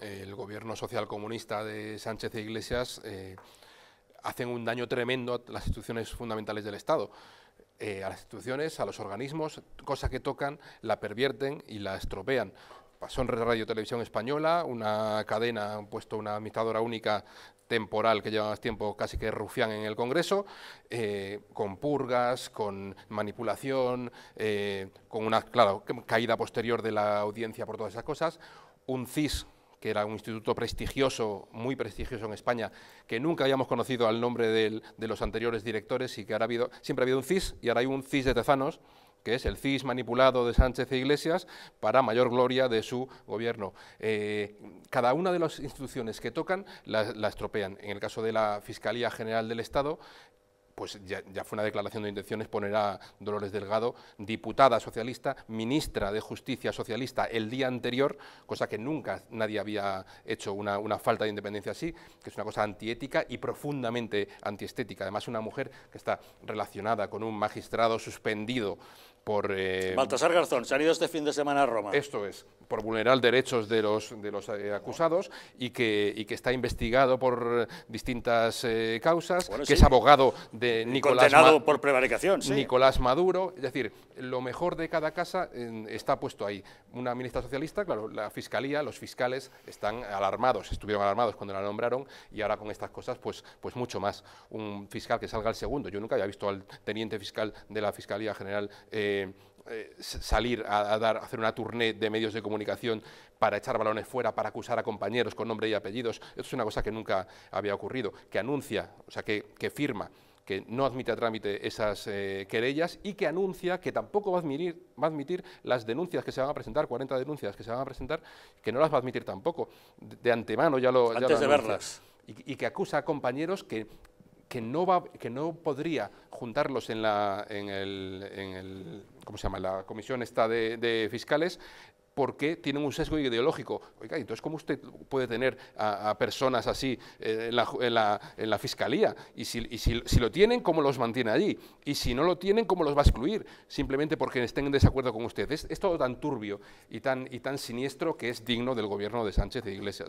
el gobierno socialcomunista de Sánchez e Iglesias eh, hacen un daño tremendo a las instituciones fundamentales del Estado. Eh, a las instituciones, a los organismos, cosa que tocan, la pervierten y la estropean. Pasó en Radio Televisión Española, una cadena, han puesto una administradora única temporal que lleva más tiempo casi que rufián en el Congreso, eh, con purgas, con manipulación, eh, con una, claro, caída posterior de la audiencia por todas esas cosas, un CIS que era un instituto prestigioso, muy prestigioso en España, que nunca habíamos conocido al nombre de los anteriores directores y que ahora ha habido, siempre ha habido un CIS y ahora hay un CIS de Tezanos, que es el CIS manipulado de Sánchez e Iglesias para mayor gloria de su gobierno. Eh, cada una de las instituciones que tocan la, la estropean. En el caso de la Fiscalía General del Estado, pues ya, fue una declaración de intenciones poner a Dolores Delgado, diputada socialista, ministra de Justicia socialista el día anterior, cosa que nunca nadie había hecho una, una falta de independencia así, que es una cosa antiética y profundamente antiestética. Además, una mujer que está relacionada con un magistrado suspendido por... Eh, Baltasar Garzón, se ha ido este fin de semana a Roma. Esto es, por vulnerar derechos de los, de los eh, acusados y que, y que está investigado por distintas eh, causas, que es abogado de Nicolás... Condenado por prevaricación, sí. Nicolás Maduro, es decir, lo mejor de cada casa está puesto ahí. Una ministra socialista, claro, la fiscalía, los fiscales están alarmados, estuvieron alarmados cuando la nombraron y ahora con estas cosas, pues, pues mucho más. Un fiscal que salga al segundo, yo nunca había visto al teniente fiscal de la Fiscalía General... Eh, salir a, dar, hacer una tournée de medios de comunicación para echar balones fuera, para acusar a compañeros con nombre y apellidos. Esto es una cosa que nunca había ocurrido, que anuncia, o sea, que, firma que no admite a trámite esas eh, querellas y que anuncia que tampoco va a, admitir, va a admitir las denuncias que se van a presentar, 40 denuncias que se van a presentar, que no las va a admitir tampoco. De, antemano ya lo Antes de verlas. y, que acusa a compañeros que que no, va, que no podría juntarlos en la, en el, en el ¿cómo se llama? la comisión esta de, fiscales porque tienen un sesgo ideológico. Oiga, entonces, ¿cómo usted puede tener a, personas así eh, en, la, en, la, en, la, fiscalía? Y, si, si, lo tienen, ¿cómo los mantiene allí? Y si no lo tienen, ¿cómo los va a excluir? Simplemente porque estén en desacuerdo con usted. Es, es todo tan turbio y tan, y tan siniestro que es digno del gobierno de Sánchez e Iglesias.